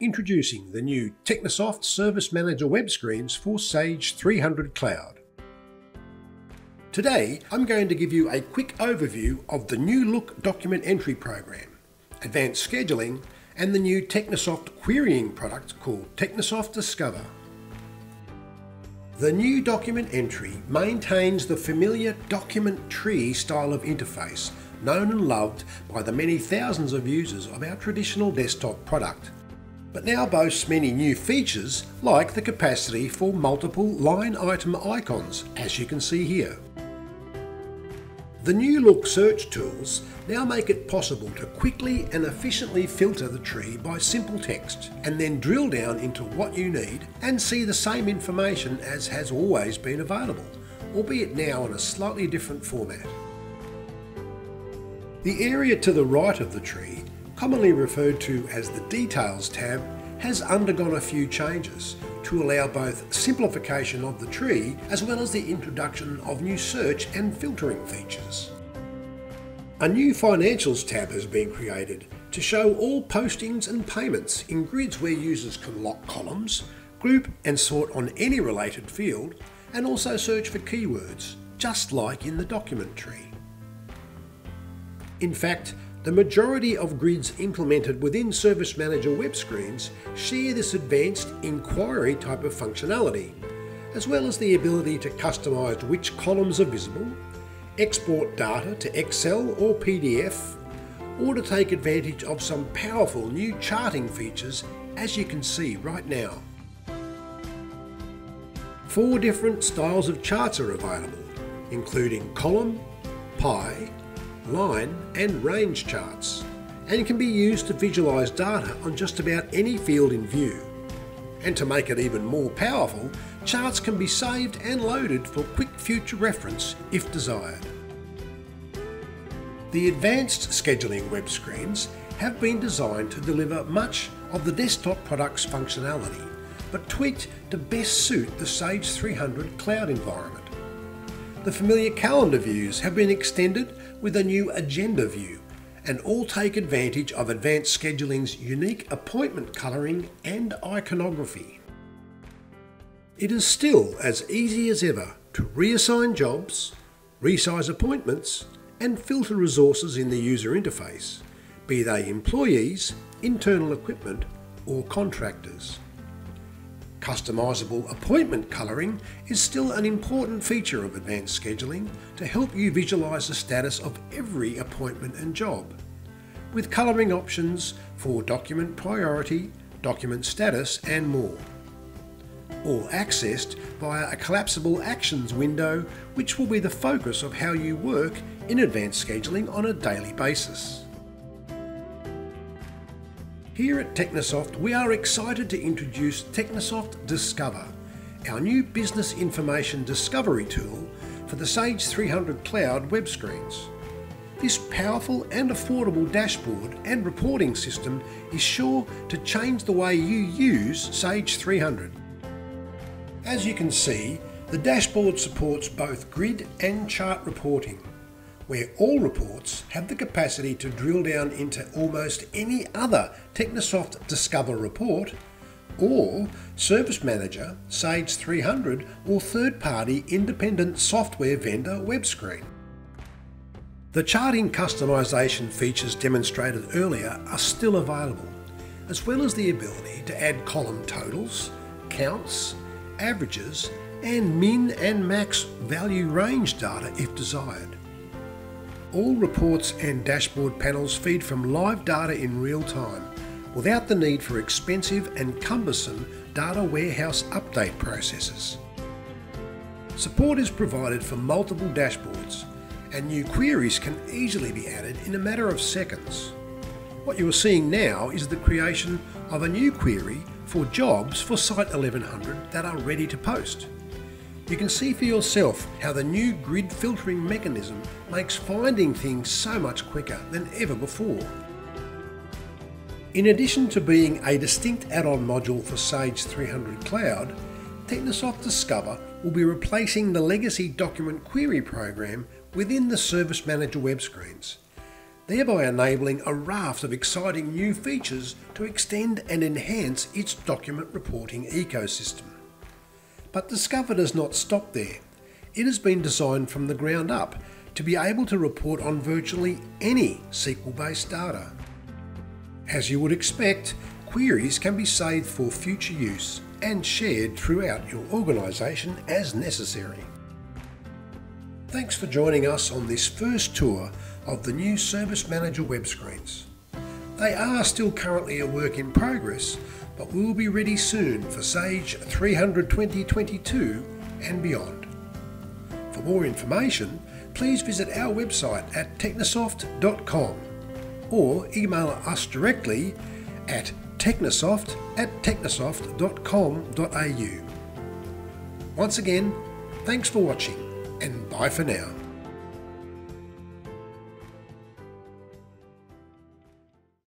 introducing the new Technisoft Service Manager web screens for Sage 300 Cloud. Today, I'm going to give you a quick overview of the new look document entry program, advanced scheduling, and the new Technisoft querying product called Technisoft Discover. The new document entry maintains the familiar document tree style of interface known and loved by the many thousands of users of our traditional desktop product, but now boasts many new features like the capacity for multiple line item icons, as you can see here. The new look search tools now make it possible to quickly and efficiently filter the tree by simple text and then drill down into what you need and see the same information as has always been available, albeit now in a slightly different format. The area to the right of the tree, commonly referred to as the Details tab, has undergone a few changes to allow both simplification of the tree as well as the introduction of new search and filtering features. A new Financials tab has been created to show all postings and payments in grids where users can lock columns, group and sort on any related field, and also search for keywords, just like in the document tree. In fact, the majority of grids implemented within Service Manager web screens share this advanced inquiry type of functionality, as well as the ability to customise which columns are visible, export data to Excel or PDF, or to take advantage of some powerful new charting features as you can see right now. Four different styles of charts are available, including column, pie, line and range charts and can be used to visualise data on just about any field in view. And to make it even more powerful, charts can be saved and loaded for quick future reference if desired. The advanced scheduling web screens have been designed to deliver much of the desktop product's functionality, but tweaked to best suit the Sage 300 cloud environment. The familiar calendar views have been extended with a new agenda view, and all take advantage of advanced scheduling's unique appointment colouring and iconography. It is still as easy as ever to reassign jobs, resize appointments, and filter resources in the user interface, be they employees, internal equipment, or contractors. Customisable appointment colouring is still an important feature of advanced scheduling to help you visualise the status of every appointment and job, with colouring options for document priority, document status and more. All accessed via a collapsible actions window which will be the focus of how you work in advanced scheduling on a daily basis. Here at Technisoft, we are excited to introduce Technisoft Discover, our new business information discovery tool for the Sage 300 Cloud web screens. This powerful and affordable dashboard and reporting system is sure to change the way you use Sage 300. As you can see, the dashboard supports both grid and chart reporting where all reports have the capacity to drill down into almost any other Technisoft Discover report or Service Manager, Sage 300 or third-party independent software vendor web screen. The charting customization features demonstrated earlier are still available, as well as the ability to add column totals, counts, averages, and min and max value range data if desired. All reports and dashboard panels feed from live data in real time without the need for expensive and cumbersome data warehouse update processes. Support is provided for multiple dashboards and new queries can easily be added in a matter of seconds. What you are seeing now is the creation of a new query for jobs for Site 1100 that are ready to post. You can see for yourself how the new grid filtering mechanism makes finding things so much quicker than ever before. In addition to being a distinct add-on module for Sage 300 Cloud, Technisoft Discover will be replacing the legacy document query program within the Service Manager web screens. thereby enabling a raft of exciting new features to extend and enhance its document reporting ecosystem. But Discover does not stop there. It has been designed from the ground up to be able to report on virtually any SQL based data. As you would expect, queries can be saved for future use and shared throughout your organisation as necessary. Thanks for joining us on this first tour of the new Service Manager web screens. They are still currently a work in progress, but we will be ready soon for Sage 300 2022 and beyond. For more information, please visit our website at technisoft.com or email us directly at technisoft at technisoft.com.au. Once again, thanks for watching and bye for now.